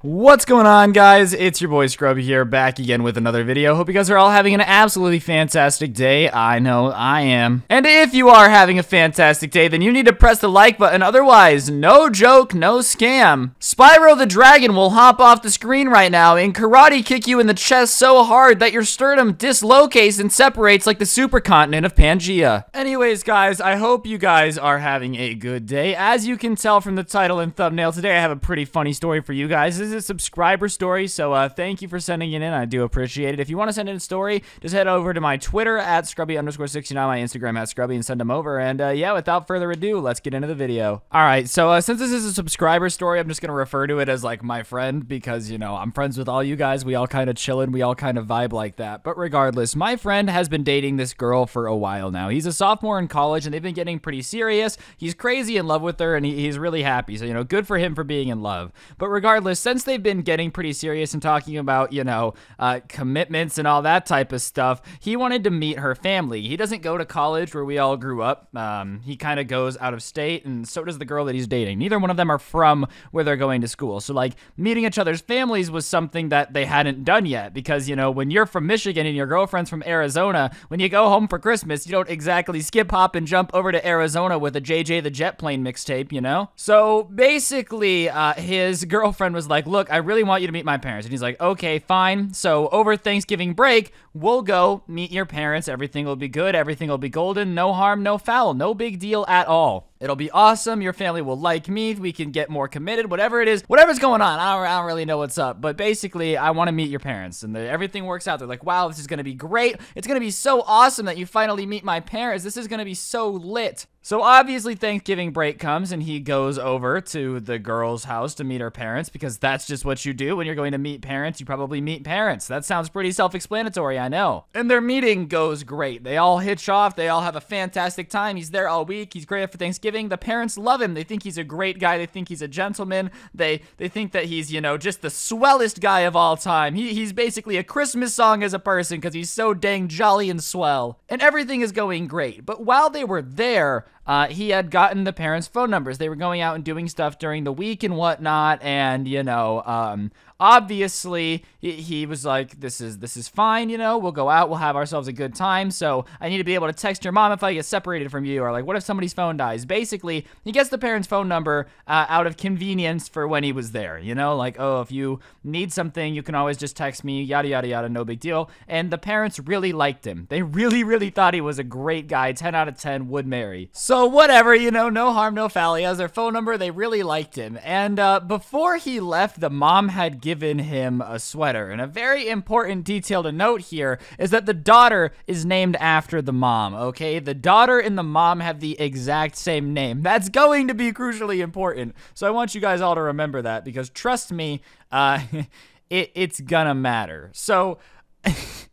What's going on guys? It's your boy Scrubby here, back again with another video. Hope you guys are all having an absolutely fantastic day. I know I am. And if you are having a fantastic day, then you need to press the like button. Otherwise, no joke, no scam. Spyro the Dragon will hop off the screen right now and karate kick you in the chest so hard that your sternum dislocates and separates like the supercontinent of Pangea. Anyways, guys, I hope you guys are having a good day. As you can tell from the title and thumbnail, today I have a pretty funny story for you guys is a subscriber story, so uh, thank you for sending it in. I do appreciate it. If you want to send in a story, just head over to my Twitter at scrubby underscore 69, my Instagram at scrubby, and send them over. And uh, yeah, without further ado, let's get into the video. All right, so uh, since this is a subscriber story, I'm just going to refer to it as like my friend because, you know, I'm friends with all you guys. We all kind of chillin', we all kind of vibe like that. But regardless, my friend has been dating this girl for a while now. He's a sophomore in college, and they've been getting pretty serious. He's crazy in love with her, and he, he's really happy. So, you know, good for him for being in love. But regardless, since they've been getting pretty serious and talking about, you know, uh, commitments and all that type of stuff, he wanted to meet her family. He doesn't go to college where we all grew up. Um, he kind of goes out of state, and so does the girl that he's dating. Neither one of them are from where they're going to school. So, like, meeting each other's families was something that they hadn't done yet because, you know, when you're from Michigan and your girlfriend's from Arizona, when you go home for Christmas, you don't exactly skip, hop, and jump over to Arizona with a JJ the Jet Plane mixtape, you know? So, basically, uh, his girlfriend was like, Look, I really want you to meet my parents. And he's like, okay, fine. So over Thanksgiving break, we'll go meet your parents. Everything will be good. Everything will be golden. No harm, no foul. No big deal at all. It'll be awesome. Your family will like me. We can get more committed. Whatever it is, whatever's going on. I don't, I don't really know what's up. But basically, I want to meet your parents. And the, everything works out. They're like, wow, this is going to be great. It's going to be so awesome that you finally meet my parents. This is going to be so lit. So obviously Thanksgiving break comes and he goes over to the girl's house to meet her parents because that's just what you do when you're going to meet parents. You probably meet parents. That sounds pretty self-explanatory, I know. And their meeting goes great. They all hitch off. They all have a fantastic time. He's there all week. He's great for Thanksgiving. The parents love him. They think he's a great guy. They think he's a gentleman. They they think that he's, you know, just the swellest guy of all time. He, he's basically a Christmas song as a person because he's so dang jolly and swell. And everything is going great. But while they were there, uh, he had gotten the parents' phone numbers. They were going out and doing stuff during the week and whatnot, and you know, um, obviously he, was like this is this is fine you know we'll go out we'll have ourselves a good time so i need to be able to text your mom if i get separated from you or like what if somebody's phone dies? Basically he gets the parents phone number uh, out of convenience for when he was there you know like oh if you need something you can always just text me yada yada yada no big deal and the parents really liked him. They really really thought he was a great guy 10 out of 10 would marry. So whatever you know no harm no foul he has their phone number they really liked him and uh, before he left the mom had given him a sweater. And a very important detail to note here is that the daughter is named after the mom, okay? The daughter and the mom have the exact same name. That's going to be crucially important. So I want you guys all to remember that because trust me, uh, it, it's gonna matter. So.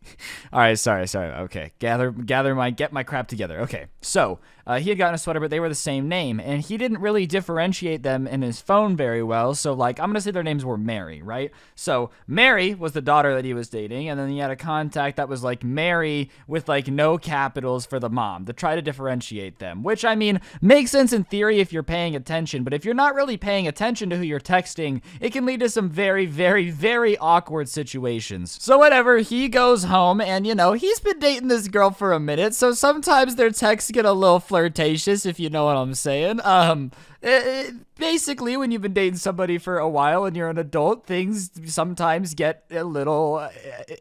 all right, sorry, sorry. Okay, gather, gather my, get my crap together. Okay, so uh, he had gotten a sweater, but they were the same name, and he didn't really differentiate them in his phone very well. So, like, I'm gonna say their names were Mary, right? So, Mary was the daughter that he was dating, and then he had a contact that was like Mary with like no capitals for the mom to try to differentiate them. Which I mean makes sense in theory if you're paying attention, but if you're not really paying attention to who you're texting, it can lead to some very, very, very awkward situations. So, whatever, he goes home, and you know he's been dating this girl for a minute, so sometimes their texts get a little flirtatious, if you know what I'm saying. Um, it, it, basically, when you've been dating somebody for a while and you're an adult, things sometimes get a little uh,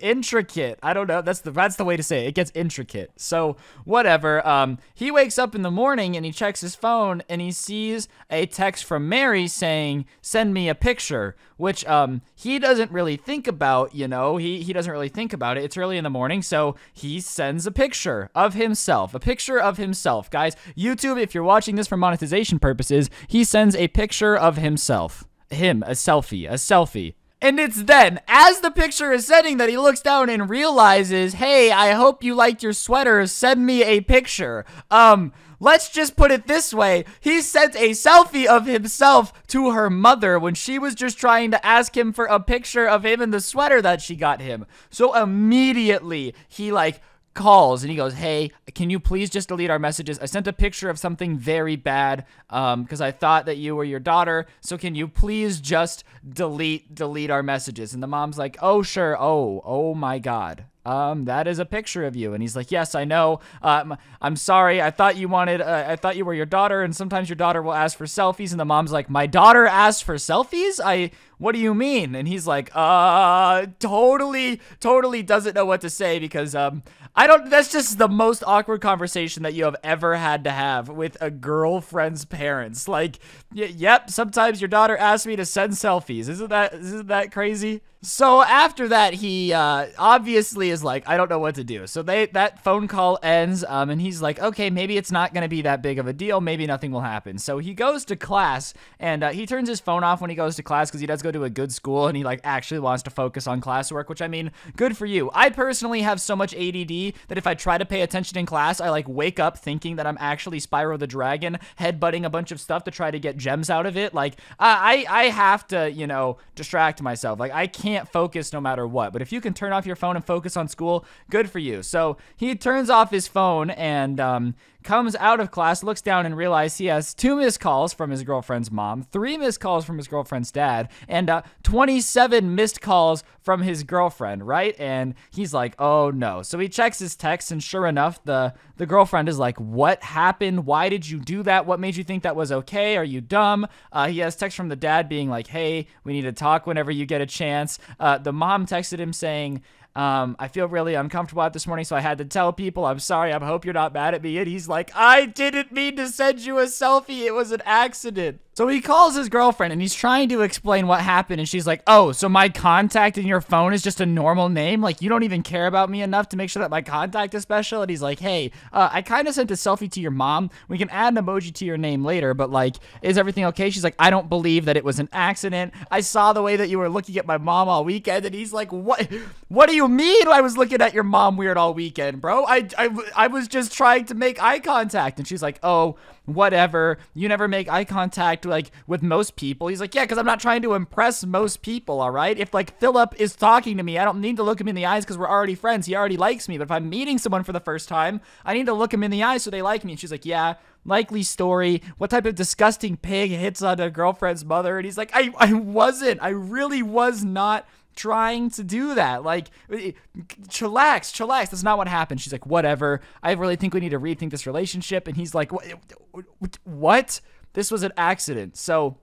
intricate. I don't know. That's the that's the way to say it. It gets intricate. So whatever. Um, he wakes up in the morning and he checks his phone and he sees a text from Mary saying, "Send me a picture," which um he doesn't really think about. You know, he he doesn't really think about it. It's early in the morning, so he sends a picture of himself, a picture of himself, guys. YouTube, if you're watching this for monetization purposes, he sends a picture of himself. Him, a selfie, a selfie. And it's then, as the picture is sending, that he looks down and realizes, hey, I hope you liked your sweater. Send me a picture. Um, let's just put it this way. He sent a selfie of himself to her mother when she was just trying to ask him for a picture of him in the sweater that she got him. So immediately, he like calls and he goes, Hey, can you please just delete our messages? I sent a picture of something very bad because um, I thought that you were your daughter. So can you please just delete delete our messages? And the mom's like, Oh, sure. Oh, oh my God um, that is a picture of you. And he's like, yes, I know. Um, I'm sorry. I thought you wanted, uh, I thought you were your daughter. And sometimes your daughter will ask for selfies. And the mom's like, my daughter asked for selfies? I, what do you mean? And he's like, uh, totally, totally doesn't know what to say because, um, I don't, that's just the most awkward conversation that you have ever had to have with a girlfriend's parents. Like, yep, sometimes your daughter asks me to send selfies. Isn't that, isn't that crazy? So after that, he uh, obviously is like, I don't know what to do. So they that phone call ends, um, and he's like, okay, maybe it's not gonna be that big of a deal. Maybe nothing will happen. So he goes to class, and uh, he turns his phone off when he goes to class because he does go to a good school, and he like actually wants to focus on classwork. Which I mean, good for you. I personally have so much ADD that if I try to pay attention in class, I like wake up thinking that I'm actually Spyro the Dragon, headbutting a bunch of stuff to try to get gems out of it. Like I I have to you know distract myself. Like I can't can't focus no matter what. But if you can turn off your phone and focus on school, good for you. So he turns off his phone and um, comes out of class, looks down, and realizes he has two missed calls from his girlfriend's mom, three missed calls from his girlfriend's dad, and uh, 27 missed calls from his girlfriend, right? And he's like, oh no. So he checks his text, and sure enough, the, the girlfriend is like, what happened? Why did you do that? What made you think that was okay? Are you dumb? Uh, he has text from the dad being like, hey, we need to talk whenever you get a chance. Uh, the mom texted him saying, um, I feel really uncomfortable out this morning, so I had to tell people, I'm sorry, I hope you're not mad at me. And he's like, I didn't mean to send you a selfie. It was an accident. So he calls his girlfriend and he's trying to explain what happened. And she's like, Oh, so my contact in your phone is just a normal name? Like, you don't even care about me enough to make sure that my contact is special? And he's like, Hey, uh, I kind of sent a selfie to your mom. We can add an emoji to your name later, but like, is everything okay? She's like, I don't believe that it was an accident. I saw the way that you were looking at my mom all weekend. And he's like, What? What do you mean I was looking at your mom weird all weekend, bro? I, I, I was just trying to make eye contact. And she's like, Oh, whatever. You never make eye contact like with most people. He's like, yeah, because I'm not trying to impress most people, all right? If like Philip is talking to me, I don't need to look him in the eyes because we're already friends. He already likes me. But if I'm meeting someone for the first time, I need to look him in the eyes so they like me. And she's like, yeah, likely story. What type of disgusting pig hits on a girlfriend's mother? And he's like, I, I wasn't. I really was not trying to do that. Like, chillax, chillax. That's not what happened. She's like, whatever. I really think we need to rethink this relationship. And he's like, what? This was an accident. So,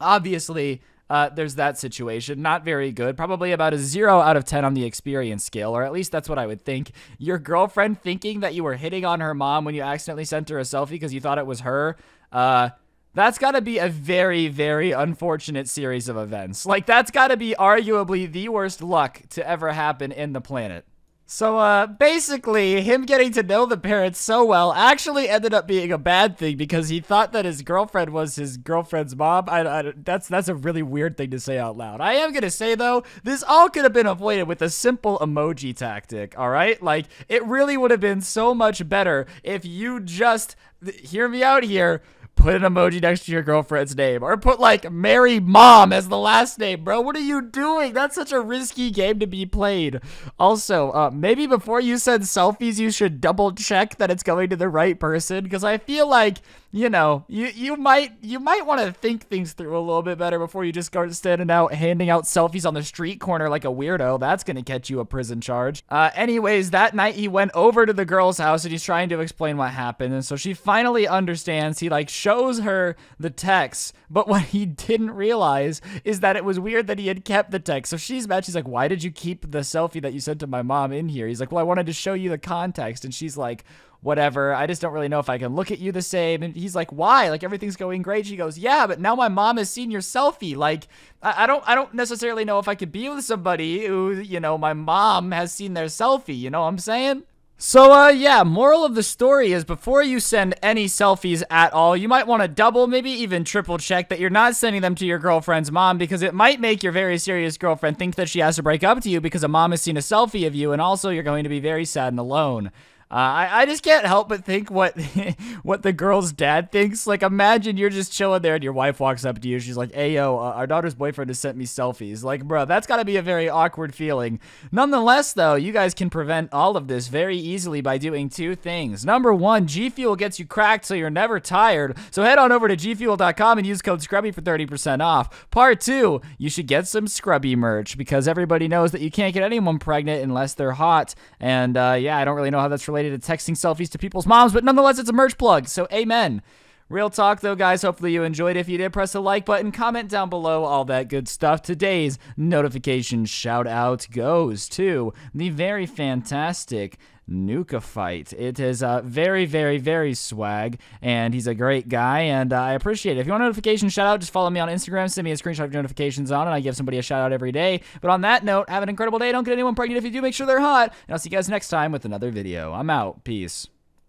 obviously, uh, there's that situation. Not very good. Probably about a zero out of 10 on the experience scale, or at least that's what I would think. Your girlfriend thinking that you were hitting on her mom when you accidentally sent her a selfie because you thought it was her. Uh, that's got to be a very, very unfortunate series of events. Like, that's got to be arguably the worst luck to ever happen in the planet. So, uh, basically, him getting to know the parents so well actually ended up being a bad thing because he thought that his girlfriend was his girlfriend's mom. I, I, that's that's a really weird thing to say out loud. I am gonna say though, this all could have been avoided with a simple emoji tactic. All right, like it really would have been so much better if you just hear me out here put an emoji next to your girlfriend's name or put like Mary Mom as the last name, bro. What are you doing? That's such a risky game to be played. Also, uh, maybe before you send selfies, you should double check that it's going to the right person because I feel like you know, you you might you might want to think things through a little bit better before you just start standing out handing out selfies on the street corner like a weirdo. That's gonna catch you a prison charge. Uh, anyways, that night he went over to the girl's house and he's trying to explain what happened, and so she finally understands. He like shows her the text, but what he didn't realize is that it was weird that he had kept the text. So she's mad. She's like, "Why did you keep the selfie that you sent to my mom in here?" He's like, "Well, I wanted to show you the context," and she's like whatever. I just don't really know if I can look at you the same. And he's like, why? Like everything's going great. She goes, yeah, but now my mom has seen your selfie. Like, I, I don't, I don't necessarily know if I could be with somebody who, you know, my mom has seen their selfie. You know what I'm saying? So, uh, yeah, moral of the story is before you send any selfies at all, you might want to double, maybe even triple check that you're not sending them to your girlfriend's mom because it might make your very serious girlfriend think that she has to break up to you because a mom has seen a selfie of you and also you're going to be very sad and alone. Uh, I, I just can't help but think what what the girl's dad thinks. Like, imagine you're just chilling there and your wife walks up to you. She's like, "Hey, yo, uh, our daughter's boyfriend has sent me selfies." Like, bro, that's got to be a very awkward feeling. Nonetheless, though, you guys can prevent all of this very easily by doing two things. Number one, G Fuel gets you cracked so you're never tired. So head on over to gfuel.com and use code Scrubby for 30% off. Part two, you should get some Scrubby merch because everybody knows that you can't get anyone pregnant unless they're hot. And uh, yeah, I don't really know how that's related to texting selfies to people's moms, but nonetheless, it's a merch plug. So amen. Real talk though, guys. Hopefully you enjoyed. If you did, press the like button, comment down below, all that good stuff. Today's notification shout out goes to the very fantastic Nuka Fight. It is uh, very, very, very swag, and he's a great guy, and uh, I appreciate it. If you want a notification shout out, just follow me on Instagram, send me a screenshot of your notifications on, and I give somebody a shout out every day. But on that note, have an incredible day. Don't get anyone pregnant if you do. Make sure they're hot, and I'll see you guys next time with another video. I'm out. Peace.